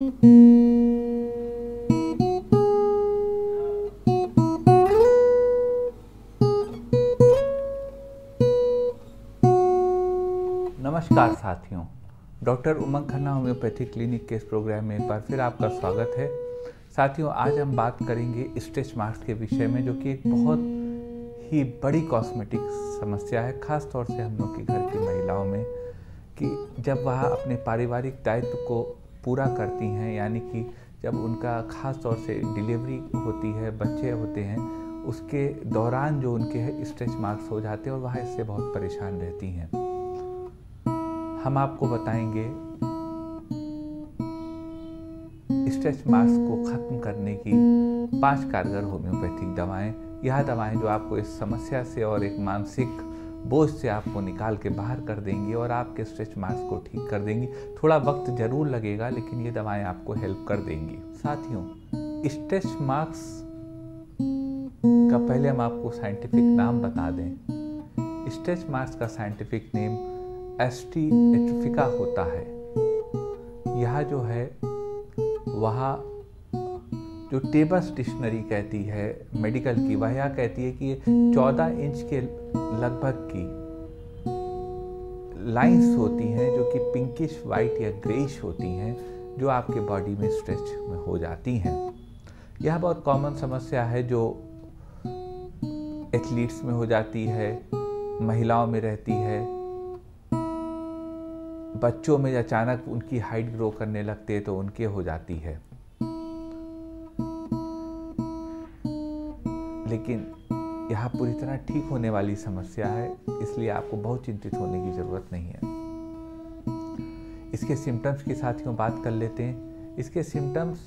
नमस्कार साथियों, doctor Umang Khanna homeopathy clinic के इस प्रोग्राम में एक बार फिर आपका स्वागत है। साथियों, आज हम बात करेंगे स्ट्रेच मार्क्स के विषय में, जो कि एक बहुत ही बड़ी कॉस्मेटिक समस्या है ख़ास तौर से हम लोग के घर की महिलाओं में, कि जब वह अपने पारिवारिक दायित्व को पूरा करती हैं, यानी कि जब उनका ख़ास तौर से डिलीवरी होती है, बच्चे होते हैं, उसके दौरान जो उनके है, स्ट्रेच मार्क्स हो जाते हैं और वह इससे बहुत परेशान रहती हैं। हम आपको बताएँगे, स्ट्रेच मार्क्स को ख़त्म करने की पाँच कारगर होम्योपैथिक दवाएँ। यह दवाएँ जो आपको इस समस्या से और एक मानसिक बोझ से आपको निकाल के बाहर कर देंगी और आपके स्ट्रेच मार्क्स को ठीक कर देंगी। थोड़ा वक्त ज़रूर लगेगा, लेकिन ये दवाएँ आपको हेल्प कर देंगी। साथियों स्ट्रेच मार्क्स का पहले हम आपको साइंटिफिक नाम बता दें। स्ट्रेच मार्क्स का साइंटिफिक नेम एस्टी एट्रिफिका होता है। यह जो है, वह जो टेबस डिक्शनरी कहती है मेडिकल की, वह यह कहती है कि चौदह इंच के लगभग की लाइंस होती हैं जो कि पिंकिश वाइट या ग्रेइश होती हैं, जो आपके बॉडी में स्ट्रेच में हो जाती हैं। यह बहुत कॉमन समस्या है जो एथलीट्स में हो जाती है, महिलाओं में रहती है। बच्चों में अचानक उनकी हाइट ग्रो करने लगते है तो उनके हो जाती है। लेकिन यह पूरी तरह ठीक होने वाली समस्या है, इसलिए आपको बहुत चिंतित होने की ज़रूरत नहीं है। इसके सिम्टम्स के साथ यूँ बात कर लेते हैं? इसके सिम्टम्स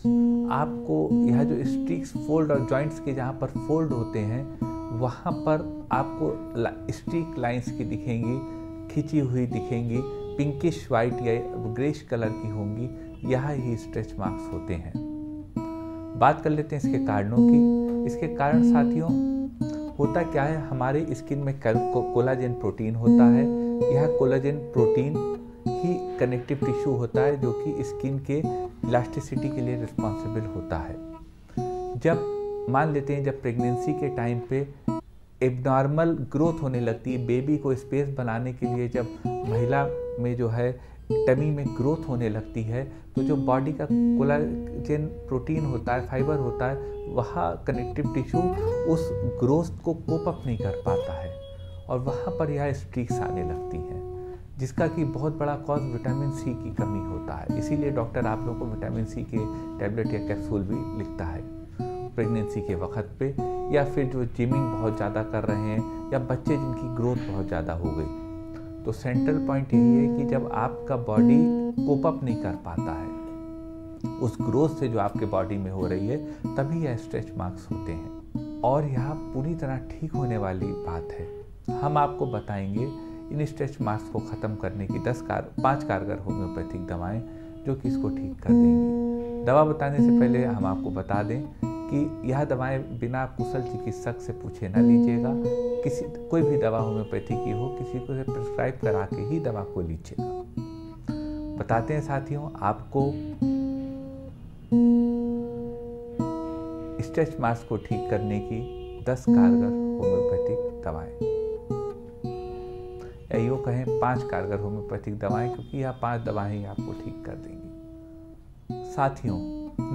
आपको यह जो स्ट्रिक्स फोल्ड और जॉइंट्स के जहाँ पर फोल्ड होते हैं, वहाँ पर आपको स्ट्रिक लाइंस की दिखेंगी, खिंची हुई दिखेंगी पिंकिश वाइट या ग्रेश कलर की होंगी, यह ही स्ट्रेच मार्क्स होते हैं। बात कर लेते हैं इसके कारणों की। इसके कारण साथियों, होता क्या है, हमारे स्किन में कोलाजन प्रोटीन होता है। यह कोलाजन प्रोटीन ही कनेक्टिव टिश्यू होता है, जो कि स्किन के इलास्टिसिटी के लिए रिस्पॉन्सिबल होता है। जब, मान लेते हैं, जब प्रेगनेंसी के टाइम पे एबनॉर्मल ग्रोथ होने लगती है बेबी को स्पेस बनाने के लिए जब महिला में जो है टमी में ग्रोथ होने लगती है तो जो बॉडी का कोलाजन प्रोटीन होता है, फाइबर होता है, वह कनेक्टिव टिश्यू उस ग्रोथ को कोप अप नहीं कर पाता है और वहाँ पर यह स्ट्रीक्स आने लगती हैं, जिसका कि बहुत बड़ा कॉज विटामिन सी की कमी होता है। इसीलिए डॉक्टर आप लोगों को विटामिन सी के टैबलेट या कैप्सूल भी लिखता है प्रेगनेंसी के वक्त पे, या फिर जो जिमिंग बहुत ज़्यादा कर रहे हैं, या बच्चे जिनकी ग्रोथ बहुत ज़्यादा हो गई तो सेंट्रल पॉइंट यही है कि जब आपका बॉडी कोप अप नहीं कर पाता है, उस ग्रोथ से जो आपके बॉडी में हो रही है, तभी यह स्ट्रेच मार्क्स होते हैं। और यह पूरी तरह ठीक होने वाली बात है। हम आपको बताएँगे इन स्ट्रेच मार्क्स को ख़त्म करने की दस कार, पाँच कारगर होम्योपैथिक दवाएँ जो कि इसको ठीक कर देंगी। दवा बताने से पहले हम आपको बता दें कि यह दवाएँ बिना कुशल चिकित्सक से पूछे ना लीजिएगा। किसी, कोई भी दवा होम्योपैथी की हो, किसी को प्रिस्क्राइब करा के ही दवा को लीजिएगा। बताते हैं साथियों, आपको स्ट्रेच मार्क्स को ठीक करने की दस कारगर होम्योपैथिक दवाएँ। यूँ कहें, पाँच कारगर होम्योपैथिक दवाएँ, क्योंकि यह पाँच दवाएँ ही आपको ठीक कर देंगी। साथियों,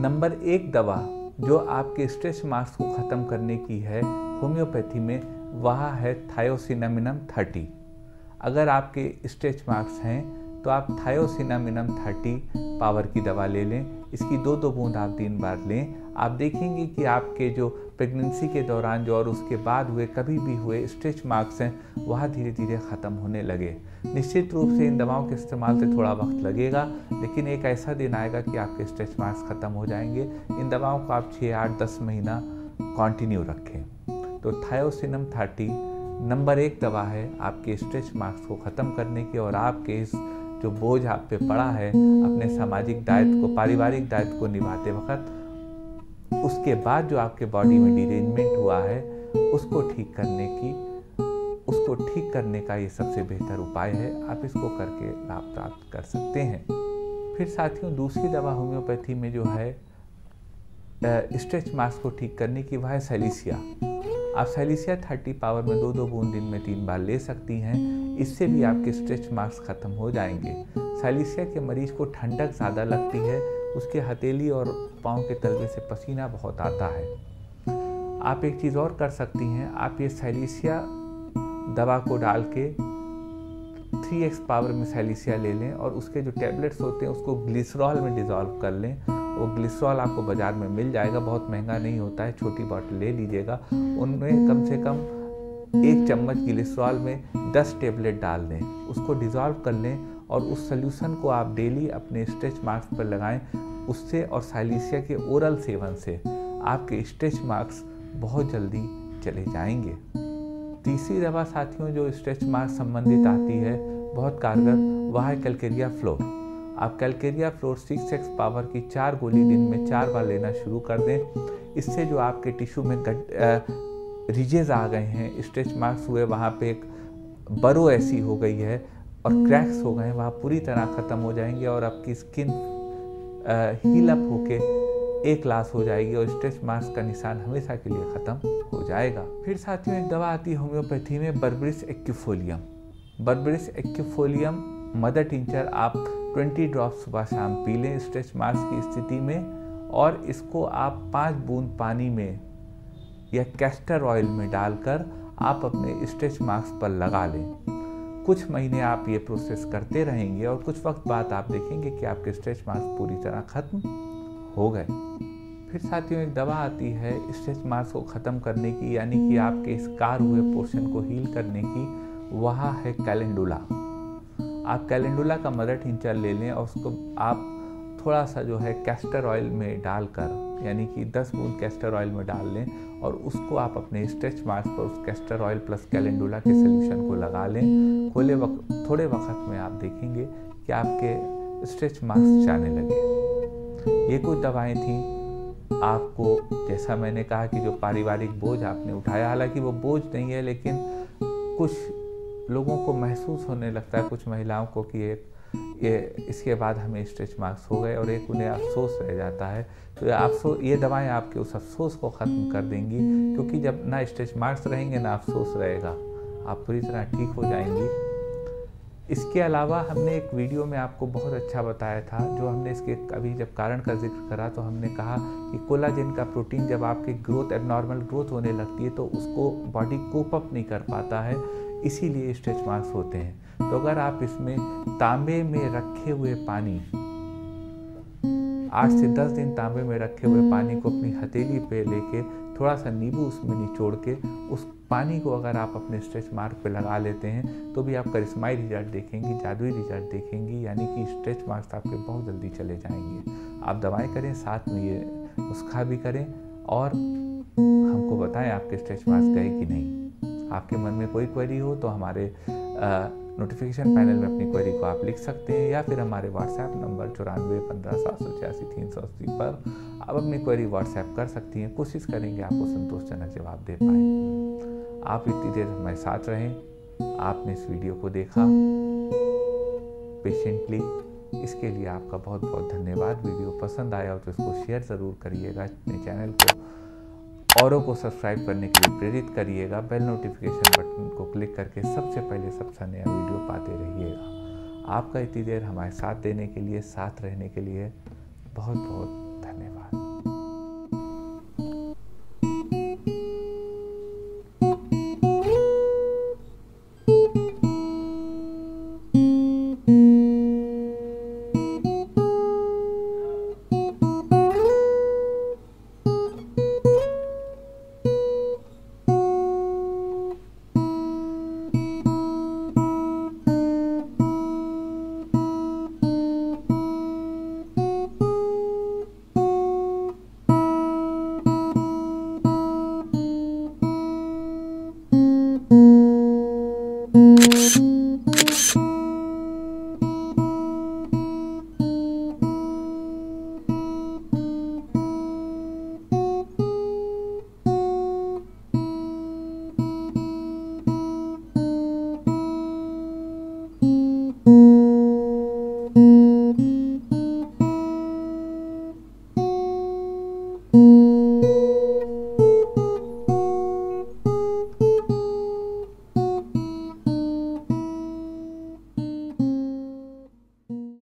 नंबर एक दवा जो आपके स्ट्रेस मार्क्स को ख़त्म करने की है होम्योपैथी में वह है थायोसिनामिनम थर्टी अगर आपके स्ट्रेच मार्क्स हैं तो आप थायोसिनामिनम थर्टी पावर की दवा ले लें। इसकी दो दो बूंद आप दिन बार लें। आप देखेंगे कि आपके जो प्रेगनेंसी के दौरान जो और उसके बाद हुए, कभी भी हुए स्ट्रेच मार्क्स हैं, वह धीरे धीरे ख़त्म होने लगे। निश्चित रूप से इन दवाओं के इस्तेमाल से थोड़ा वक्त लगेगा, लेकिन एक ऐसा दिन आएगा कि आपके स्ट्रेच मार्क्स ख़त्म हो जाएँगे। इन दवाओं को आप छः आठ, दस महीना कंटिन्यू रखें। तो थायोसिनम थर्टी नंबर एक दवा है आपके स्ट्रेच मार्क्स को ख़त्म करने की और आपके इस जो बोझ आप पे पड़ा है अपने सामाजिक दायित्व को, पारिवारिक दायित्व को निभाते वक्त, उसके बाद जो आपके बॉडी में डिरेंजमेंट हुआ है, उसको ठीक करने की उसको ठीक करने का ये सबसे बेहतर उपाय है। आप इसको करके लाभ प्राप्त कर सकते हैं। फिर साथियों, दूसरी दवा होम्योपैथी में जो है स्ट्रेच मार्क्स को ठीक करने की वह है सैलिसिया। आप सैलिसिया थर्टी पावर में दो दो बूंद दिन में तीन बार ले सकती हैं। इससे भी आपके स्ट्रेच मार्क्स ख़त्म हो जाएँगे। सैलिसिया के मरीज़ को ठंडक ज़्यादा लगती है। उसके हथेली और पाँव के तलवे से पसीना बहुत आता है। आप एक चीज़ और कर सकती हैं। आप ये सैलिसिया दवा को डाल के थ्री एक्स पावर में सैलिसिया ले लें और उसके जो टैबलेट्स होते हैं, उसको ग्लिसरॉल में डिज़ोल्व कर लें। वो ग्लिसरॉल आपको बाज़ार में मिल जाएगा, बहुत महँगा नहीं होता है, छोटी बॉटल ले लीजिएगा। उनमें कम से कम एक चम्मच ग्लिसरॉल में दस टेबलेट डाल दें। उसको डिज़ोल्व कर लें और उस सोल्यूशन को आप डेली अपने स्ट्रेच मार्क्स पर लगाएँ, उससे और साइलिसिया के ओरल सेवन से आपके स्ट्रेच मार्क्स बहुत जल्दी चले जाएँगे। तीसरी दवा साथियों, जो स्ट्रेच मार्क संबंधित आती है, बहुत कारगर, वह है कैलकेरिया फ्लोर। आप कैलकेरिया फ्लोर सिक्स एक्स पावर की चार गोली दिन में चार बार लेना शुरू कर दें। इससे जो आपके टिश्यू में गड रिजेज आ गए हैं, स्ट्रेच मार्क्स हुए, वहाँ पे एक बरो ऐसी हो गई है और क्रैक्स हो गए हैं, वहाँ पूरी तरह ख़त्म हो जाएँगे और आपकी स्किन हील अप होके एक क्लास हो जाएगी और स्ट्रेच मार्क्स का निशान हमेशा के लिए ख़त्म हो जाएगा। फिर साथियों, एक दवा आती है होम्योपैथी में berberis aquifolium berberis aquifolium mother tincture आप 20 ड्रॉप सुबह शाम पी लें स्ट्रेच मार्क्स की स्थिति में और इसको आप पाँच बूंद पानी में या कैस्टर ऑयल में डालकर आप अपने स्ट्रेच मार्क्स पर लगा लें। कुछ महीने आप ये प्रोसेस करते रहेंगे और कुछ वक्त बाद आप देखेंगे कि आपके स्ट्रेच मार्क्स पूरी तरह ख़त्म हो गए। फिर साथियों, एक दवा आती है स्ट्रेच मार्क्स को ख़त्म करने की, यानी कि आपके इस कार हुए पोर्शन को हील करने की, वह है कैलेंडुला आप कैलेंडुला का मदर टिंचर ले लें और उसको आप थोड़ा सा जो है कैस्टर ऑयल में डालकर, यानी कि 10 बूंद कैस्टर ऑयल में डाल लें और उसको आप अपने स्ट्रेच मार्क्स पर उस कैस्टर ऑयल प्लस कैलेंडुला के सोल्यूशन को लगा लें। खोले वक्त थोड़े वक्त में आप देखेंगे कि आपके स्ट्रेच मार्क्स जाने लगे। ये कुछ दवाएँ थी। आपको, जैसा मैंने कहा कि जो पारिवारिक बोझ आपने उठाया, हालाँकि वो बोझ नहीं है, लेकिन कुछ लोगों को महसूस होने लगता है, कुछ महिलाओं को कि एक ये, इसके बाद हमें स्ट्रेच मार्क्स हो गए और एक उन्हें अफसोस रह जाता है। तो अफसोस ये दवाएँ आपके उस अफसोस को ख़त्म कर देंगी, क्योंकि जब ना स्ट्रेच मार्क्स रहेंगे, ना अफसोस रहेगा। आप पूरी तरह ठीक हो जाएँगी। इसके अलावा हमने एक वीडियो में आपको बहुत अच्छा बताया था, जो हमने इसके अभी जब कारण का ज़िक्र करा तो हमने कहा कि कोलाजिन का प्रोटीन जब आपके ग्रोथ, एबनॉर्मल ग्रोथ होने लगती है तो उसको बॉडी कोप अप नहीं कर पाता है, इसीलिए स्ट्रेच मार्क्स होते हैं। तो अगर आप इसमें तांबे में रखे हुए पानी, आठ से दस दिन तांबे में रखे हुए पानी को अपनी हथेली पे लेके, थोड़ा सा नींबू उसमें निचोड़ के, उस पानी को अगर आप अपने स्ट्रेच मार्क पे लगा लेते हैं तो भी आप करिश्माई रिज़ल्ट देखेंगी, जादुई रिज़ल्ट देखेंगी, यानी कि स्ट्रेच मार्क्स आपके बहुत जल्दी चले जाएँगे। आप दवाएँ करें, साथ में ये नुस्खा भी करें और हमको बताएँ आपके स्ट्रेच मार्क्स गए कि नहीं। आपके मन में कोई क्वेरी हो तो हमारे नोटिफिकेशन पैनल में अपनी क्वेरी को आप लिख सकते हैं या फिर हमारे व्हाट्सएप नंबर चौरानवे पंद्रह सात सौ छियासी तीन सौ अस्सी पर आप अपनी क्वेरी व्हाट्सएप कर सकती हैं। कोशिश करेंगे आपको संतोषजनक जवाब दे पाए। आप इतनी देर हमारे साथ रहें। आपने इस वीडियो को देखा। पेशेंटली इसके लिए आपका बहुत बहुत धन्यवाद। वीडियो पसंद आया हो तो इसको शेयर ज़रूर करिएगा। अपने चैनल को औरों को सब्सक्राइब करने के लिए प्रेरित करिएगा। बेल नोटिफिकेशन बटन को क्लिक करके सबसे पहले सबसे नया वीडियो पाते रहिएगा। आपका इतनी देर हमारे साथ देने के लिए, साथ रहने के लिए बहुत बहुत